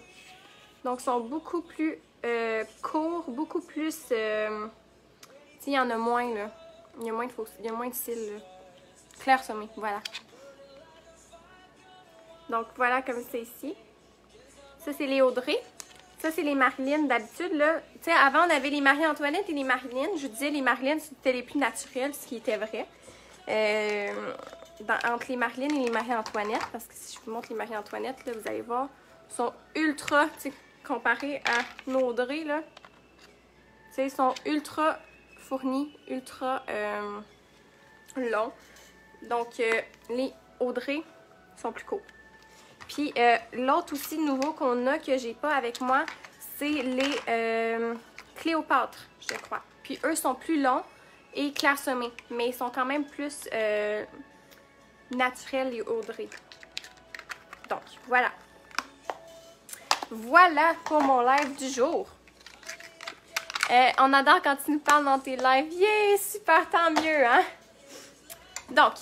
Donc, sont beaucoup plus euh, courts, beaucoup plus... Euh, il y en a moins, là. Il y a moins de, il y a moins de cils, là. Clair semé, voilà. Donc voilà comme c'est ici. Ça, c'est les Audrey. Ça, c'est les Marilyn d'habitude. là. Tu sais, avant, on avait les Marie-Antoinette et les Marilyn. Je disais, les Marilyn, c'était les plus naturels, ce qui était vrai. Euh, entre les Marilyn et les Marie-Antoinette, parce que si je vous montre les Marie-Antoinette, vous allez voir, sont ultra, tu sais, comparés à nos Audrey, là. Tu sais, ils sont ultra fournis, ultra euh, longs. Donc, euh, les Audrey sont plus courts. Puis, euh, l'autre aussi nouveau qu'on a, que j'ai pas avec moi, c'est les euh, Cléopâtres, je crois. Puis, eux sont plus longs et clairsemés, mais ils sont quand même plus naturels, les Audrey. Donc, voilà. Voilà pour mon live du jour. on adore quand tu nous parles dans tes lives. Yeah! Super, tant mieux, hein? Donc,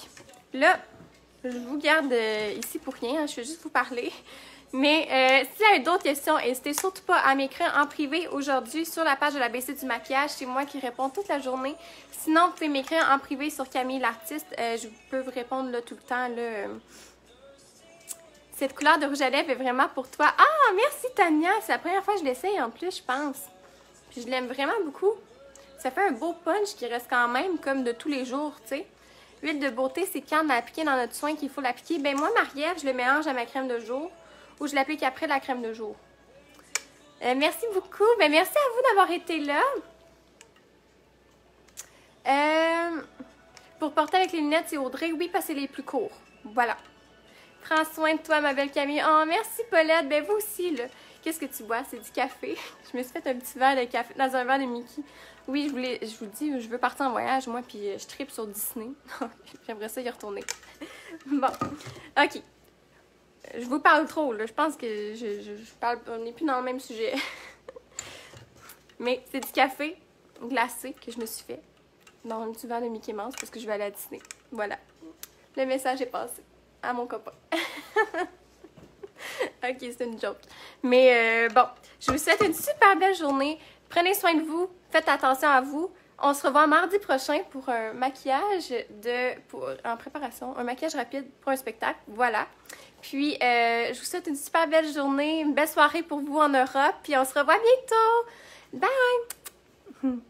là, je vous garde euh, ici pour rien, hein, je vais juste vous parler. Mais euh, s'il y a d'autres questions, n'hésitez surtout pas à m'écrire en privé aujourd'hui sur la page de la BC du maquillage. C'est moi qui réponds toute la journée. Sinon, vous pouvez m'écrire en privé sur Camille l'artiste. Euh, je peux vous répondre là, tout le temps. Là, Cette couleur de rouge à lèvres est vraiment pour toi. Ah, merci Tania! C'est la première fois que je l'essaye en plus, je pense. Puis je l'aime vraiment beaucoup. Ça fait un beau punch qui reste quand même comme de tous les jours, tu sais. Huile de beauté, c'est quand on a appliqué dans notre soin qu'il faut l'appliquer. Ben moi, Marie-Ève, je le mélange à ma crème de jour ou je l'applique après la crème de jour. Euh, merci beaucoup. Ben merci à vous d'avoir été là. Euh, pour porter avec les lunettes, c'est Audrey. Oui, parce que c'est les plus courts. Voilà. Prends soin de toi, ma belle Camille. Oh, merci Paulette. Ben vous aussi, là. Qu'est-ce que tu bois? C'est du café. Je me suis fait un petit verre de café dans un verre de Mickey. Oui, je voulais, je vous dis, je veux partir en voyage, moi, puis euh, je tripe sur Disney. J'aimerais ça y retourner. bon, ok. Je vous parle trop, là. Je pense que je, parle, on n'est plus dans le même sujet. Mais c'est du café glacé que je me suis fait dans petit verre de Mickey Mouse parce que je vais aller à Disney. Voilà. Le message est passé à mon copain. ok, c'est une joke. Mais euh, bon, je vous souhaite une super belle journée. Prenez soin de vous. Faites attention à vous. On se revoit mardi prochain pour un maquillage de pour, en préparation, un maquillage rapide pour un spectacle. Voilà. Puis, euh, je vous souhaite une super belle journée, une belle soirée pour vous en Europe. Puis, on se revoit bientôt. Bye!